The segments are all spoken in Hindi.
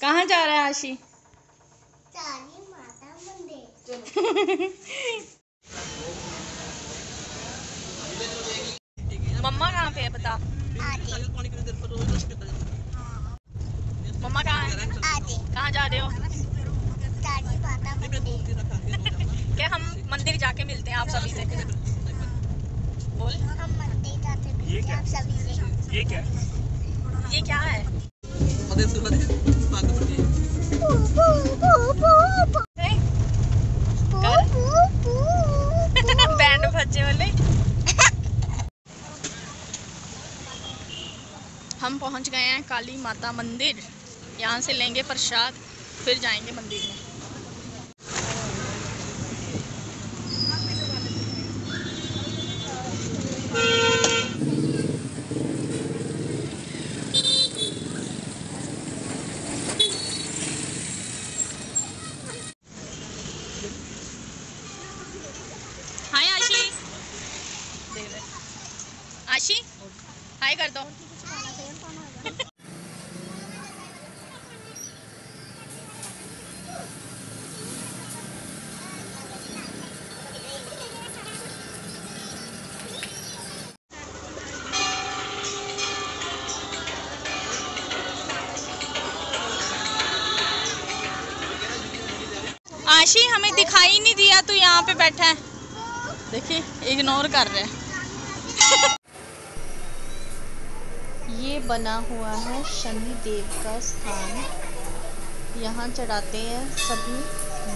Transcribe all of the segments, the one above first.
कहाँ जा रहा है आशी? माता मंदिर। मम्मा कहाँ पे है बता। मम्मा कहाँ है? कहाँ जा रहे हो? क्या हम मंदिर जाके मिलते हैं आप सभी से? बोल। हम मंदिर जाते हैं। आप सभी से। ये क्या? ये क्या है? पू बैंड वाले। हम पहुँच गए हैं काली माता मंदिर। यहाँ से लेंगे प्रसाद, फिर जाएँगे मंदिर में। आशी हमें दिखाई नहीं दिया, तू यहाँ पे बैठा है। देखिए इग्नोर कर रहे हैं। ये बना हुआ है शनि देव का स्थान। यहाँ चढ़ाते हैं सभी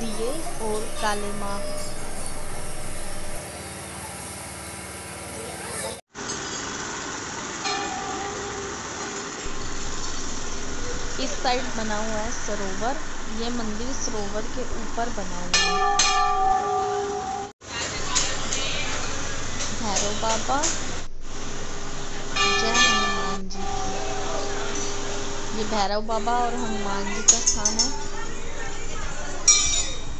दिए और काले माँ। इस साइड बना हुआ है सरोवर। ये मंदिर सरोवर के ऊपर बना हुआ है। भैरव बाबा, जय हनुमान जी की। ये भैरव बाबा और हनुमान जी का स्थान है।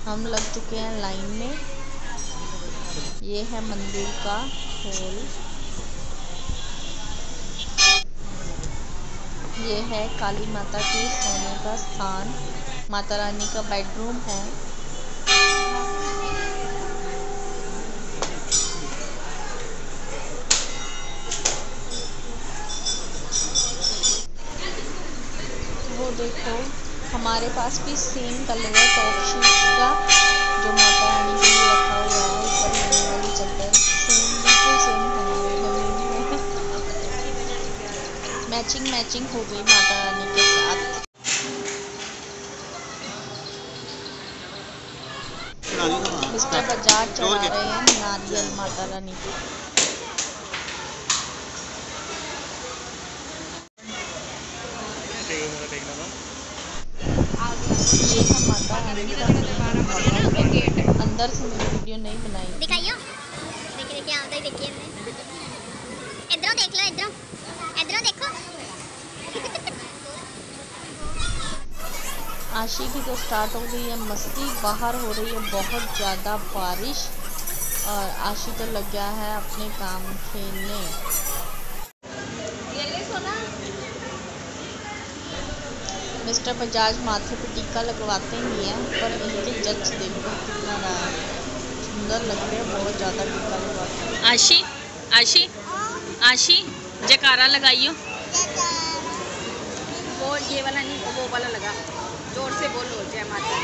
हम लग चुके हैं लाइन में। ये है मंदिर का हॉल। ये है काली माता के सोने का स्थान। माता रानी का बेडरूम है। वो देखो, हमारे पास भी सेम कलर है टॉप शीट का, जो माता रानी के लिए रखा हुआ है। ऊपर लेने वाली चादर सेम बिल्कुल सेम हमारे मैचिंग मैचिंग हो गई माता रानी के साथ। मिस्टर बजाज चढ़ा रहे हैं नारियल माता रानी। को ये है माता रानी का। अंदर से मैंने वीडियो नहीं बनाई। दिखाइयो। देखिए देखिए इधर देखिए। इधरों देख लो इधरों। इधरों देखो। आशी की तो स्टार्ट हो गई है। मस्ती बाहर हो रही है। बहुत ज़्यादा बारिश और आशी तो लग गया है अपने काम खेलने। मिस्टर बजाज माथे पे टीका लगवाते ही हैं पर इनके जज देखो कितना रहा है सुंदर लग रहे हैं बहुत ज़्यादा टीका लगवाते हैं। आशी आशी आशी जयकारा लगाइयो। वो ये वाला नहीं वो वाला लगा। ज़ोर से बोलो जय माता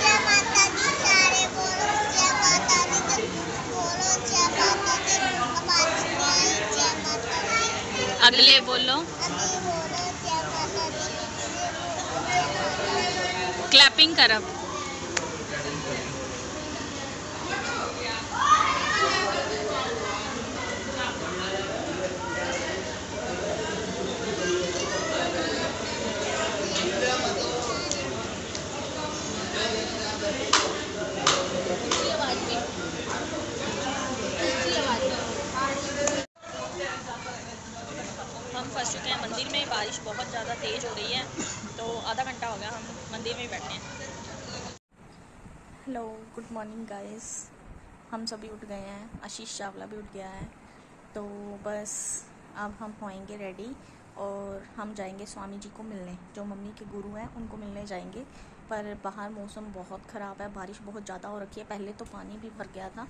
जय माता दी सारे बोलो जय माता दी बोलो जय माता दी हमारी माई जय माता दी। अगले बोलो। अभी बोलो जय माता दी। क्लैपिंग कर अब हम फंस चुके हैं मंदिर में बारिश बहुत ज़्यादा तेज़ हो रही है तो हो गया हम मंदिर में बैठे हैं। हेलो गुड मॉर्निंग गाइस हम सभी उठ गए हैं। आशीष चावला भी उठ गया है। तो बस, अब हम होएँगे रेडी और हम जाएँगे स्वामी जी को मिलने। जो मम्मी के गुरु हैं, उनको मिलने जाएँगे। पर बाहर मौसम बहुत ख़राब है। बारिश बहुत ज़्यादा हो रखी है। पहले तो पानी भी भर गया था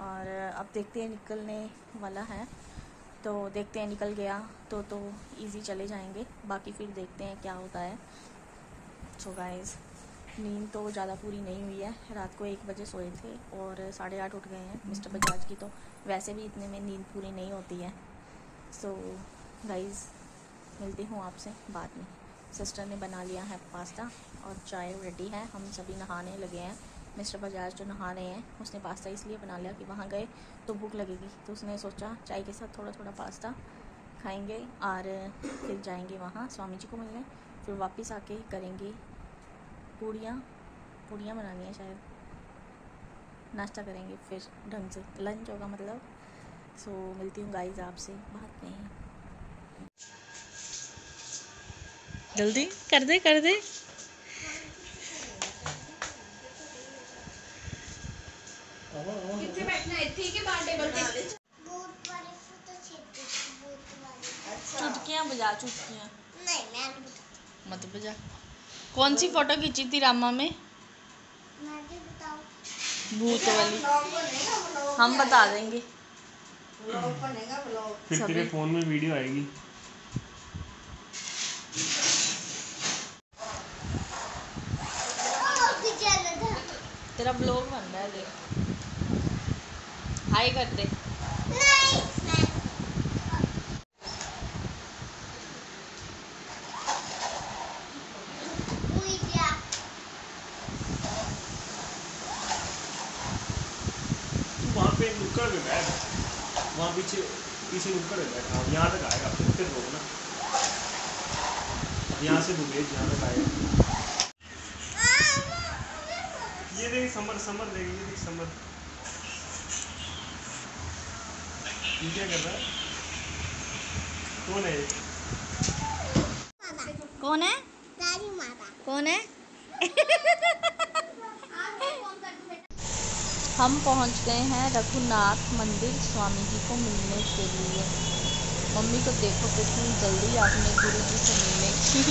और अब देखते हैं निकलने वाला है। तो देखते हैं निकल गया तो तो इजी चले जाएँगे। बाकी फिर देखते हैं क्या होता है। सो so गाइस नींद तो ज़्यादा पूरी नहीं हुई है। रात को एक बजे सोए थे और साढ़े आठ उठ गए हैं मिस्टर बजाज की तो वैसे भी इतने में नींद पूरी नहीं होती है। सो so, गाइस मिलती हूँ आपसे बाद में। सिस्टर ने बना लिया है पास्ता और चाय रेडी है। हम सभी नहाने लगे हैं। मिस्टर बजाज जो नहा रहे हैं उसने पास्ता इसलिए बना लिया कि वहाँ गए तो भूख लगेगी। तो उसने सोचा चाय के साथ थोड़ा थोड़ा पास्ता खाएँगे और फिर जाएँगे वहाँ स्वामी जी को मिलने। फिर वापस आके करेंगे पूड़ियाँ। पूड़ियाँ बनानी है शायद। नाश्ता करेंगे फिर ढंग से। लंच होगा मतलब। सो मिलती हूँ गाइस आपसे। बात नहीं जल्दी? कर दे कर दे। बैठना है? ठीक है बाहर टेबल पे चुटकियाँ बजा चुटकियाँ। नहीं मैं नहीं बता मत बजा। कौन सी फ़ोटो खींची थी रामा में? मैं भी बताऊँ। भूत वाली। हम बता देंगे। फिर तेरे फ़ोन में वीडियो आएगी। तेरा ब्लॉग बन रहा है देख। हाय कर दे नहीं मैं हुई जा तू नुक्कड़ पे बैठ वहाँ पीछे पीछे नुक्कड़ पे बैठ हाँ, यहाँ तक आएगा फिर फिर रोकना यहाँ से तू यहाँ तक आएगा। ये देख समर समर देख ये देख समर। ये क्या कर रहा है? कौन है कौन है? कौन है? हम पहुँच गए हैं रघुनाथ मंदिर स्वामी जी को मिलने के लिए। मम्मी को देखो कितनी जल्दी आपने गुरु जी से मिलने की।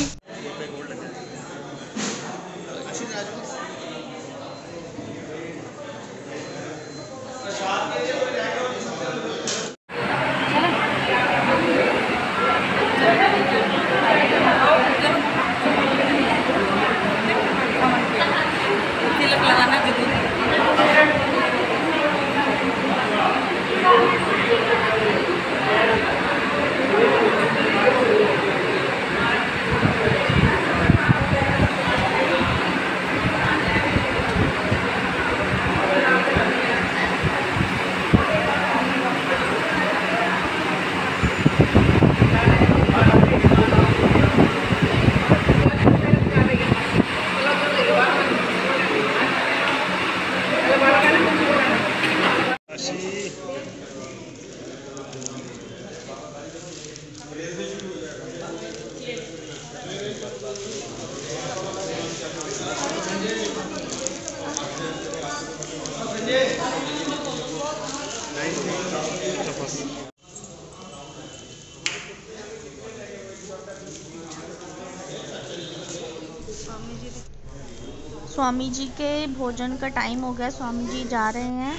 स्वामी जी के भोजन का टाइम हो गया। स्वामी जी जा रहे हैं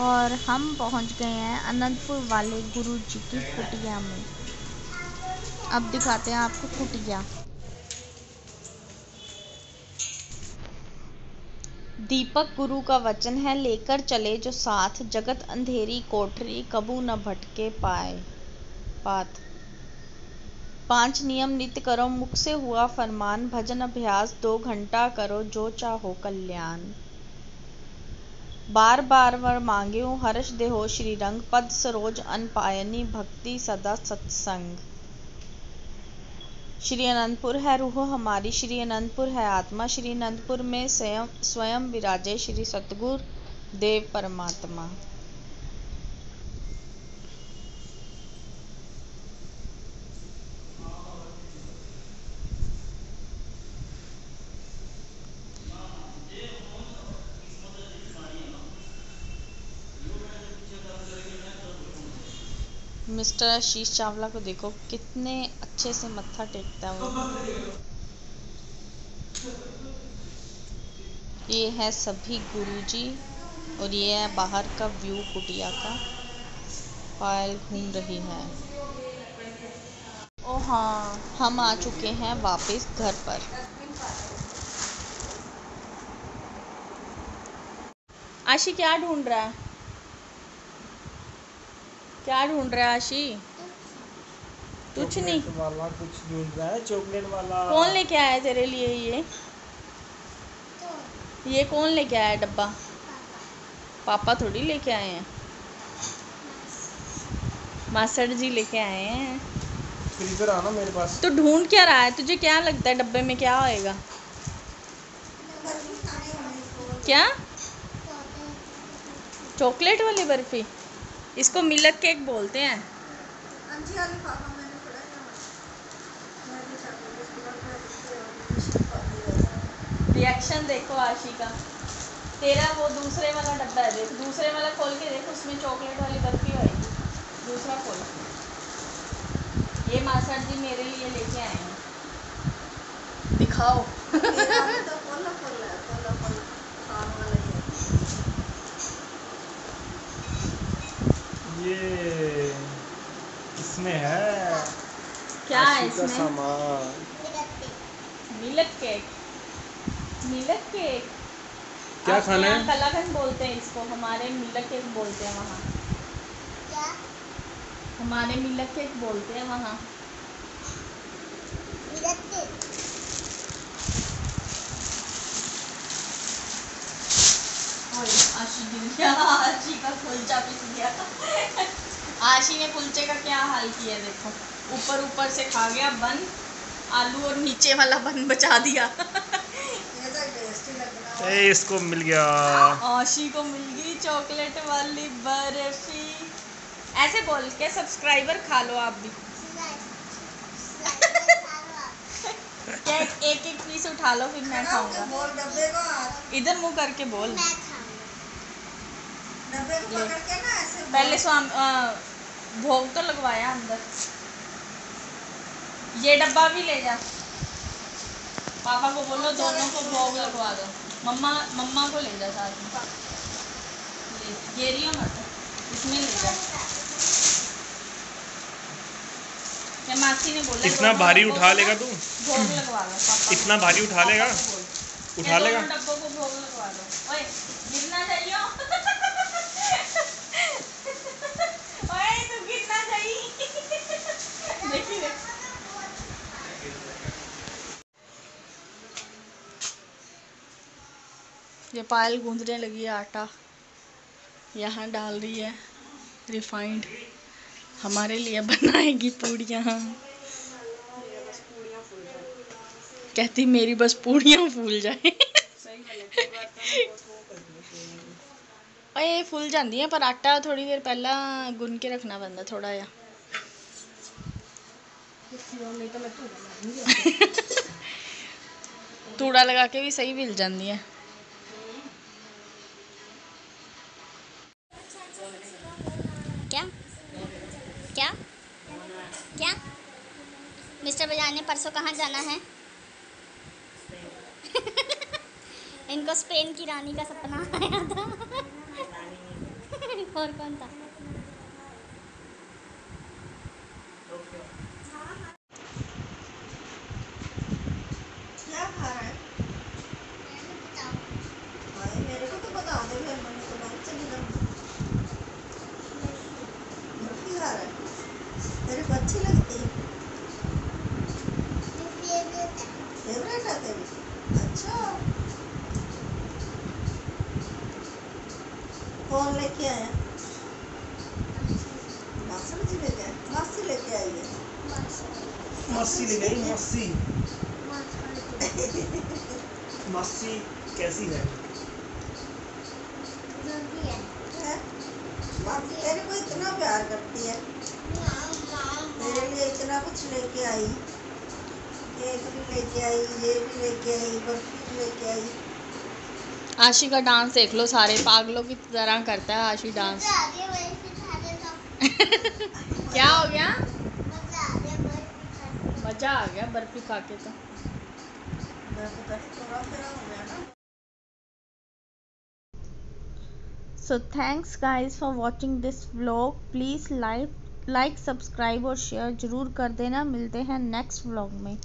और हम पहुँच गए हैं अनंतपुर वाले गुरु जी की कुटिया में। अब दिखाते हैं आपको कुटिया। दीपक गुरु का वचन है, लेकर चले जो साथ, जगत अंधेरी कोठरी कबू न भटके पाए, पात। पाँच नियम नित्य करो, मुख से हुआ फरमान, भजन अभ्यास दो घंटा करो, जो चाहो कल्याण। बार बार वर मांगे, हर्ष देहो श्री रंग पद सरोज अन पायनी, भक्ति सदा सत्संग। श्री अनंतपुर है, रूह हमारी श्री अनंतपुर है, आत्मा श्री अनंतपुर में स्वयं स्वयं विराजे श्री सतगुर देव परमात्मा। मिस्टर आशीष चावला को देखो कितने अच्छे से मत्था टेकता है वो। ये है सभी गुरुजी और ये है बाहर का व्यू कुटिया का। पायल घूम रही है। ओ हाँ। हम आ चुके हैं वापस घर पर। आशी क्या ढूंढ रहा है? क्या ढूंढ रहा है आशी? कुछ नहीं। वाला कुछ ढूंढ रहा है चॉकलेट वाला। कौन लेके आया तेरे लिए ये? ये कौन लेके आया डब्बा? पापा थोड़ी लेके आए हैं। मासड़ जी लेके आए हैं। इधर आना मेरे पास। तो ढूंढ क्या रहा है? तुझे क्या लगता है डब्बे में क्या होएगा क्या? चॉकलेट वाली बर्फ़ी? इसको मिल्क केक बोलते हैं। रिएक्शन देखो आशी का। तेरा वो दूसरे वाला डब्बा है देख दूसरे वाला खोल के देख उसमें चॉकलेट वाली बर्फ़ी आएगी दूसरा खोल। ये मासड़ जी मेरे लिए लेके आए हैं। दिखाओ। ये इसमें है। क्या है इसमें? सामान। Milk cake. Milk cake. क्या खाना है? कलाकंद बोलते हैं इसको हमारे मिल्क केक बोलते हैं वहाँ। हमारे मिल्क केक बोलते हैं वहाँ ओए, आशी गिर गया आशी का कुलचा पिस गया आशी ने कुलचे का क्या हाल किया देखो? ऊपर ऊपर से खा गया बन आलू और नीचे वाला बन बचा दिया। ए, इसको मिल गया। आशी को मिल गई चॉकलेट वाली बर्फ़ी। ऐसे बोल के सब्सक्राइबर खा लो आप भी। एक एक पीस उठा लो फिर मैं खाऊँगा। इधर मुँह करके बोल। पहले स्वाम भोग तो लगवाया अंदर। ये डब्बा भी ले जा। पापा को बोलो दोनों को भोग लगवा दो। मम्मा मम्मा को ले जा साथ में। ले गेरियो मत इसमें ले जा। मासी ने बोला इतना भारी उठा लेगा तू? भोग लगवा लो पापा इतना भारी उठा लेगा। उठा लेगा? डब्बों को भोग लगवा दो। ओए गिरना चाहिए ओए तू गिरना चाहिए देखी देख ये पायल गूंदने लगी है आटा यहाँ डाल रही है रिफाइंड हमारे लिए बनाएगी पूड़ियाँ कहती मेरी बस पूड़ियाँ फूल जाए ਇਹ ਫੁੱਲ ਜਾਂਦੀਆਂ ਪਰ ਆਟਾ ਥੋੜੀ ਦੇਰ ਪਹਿਲਾਂ ਗੁੰਨ ਕੇ ਰੱਖਣਾ ਪੈਂਦਾ ਥੋੜਾ ਜਿਹਾ ਤੂੜਾ ਲਗਾ ਕੇ ਵੀ ਸਹੀ ਮਿਲ ਜਾਂਦੀ ਹੈ कहाँ जाना है? इनको स्पेन की रानी का सपना आया था। और कौन था क्या खा रहा है भाई मेरे को तो बता दो फिर मैंने तो बाहर चली जाऊँ बर्फ़ी खा रहा है तेरे को अच्छी लगती है फेवरेट है तेरी अच्छा कौन लेके आया। मासी जी लेके आए मासी लेके आई है। मस्सी ले गई मस्सी मस्सी कैसी है? मासी तेरे को इतना प्यार करती है। मेरे लिए इतना कुछ लेके आई। केक भी लेके आई ये भी लेके आई बर्फ़ी भी लेके आई। आशी का डांस देख लो सारे पागलों की तरह करता है आशी डांस। क्या हो गया? मज़ा आ गया बर्फ़ी खा के। तो बस बस थोड़ा फिर हो गया ना So thanks guys for watching this vlog. Please like like subscribe और शेयर ज़रूर कर देना। मिलते हैं नेक्स्ट व्लॉग में।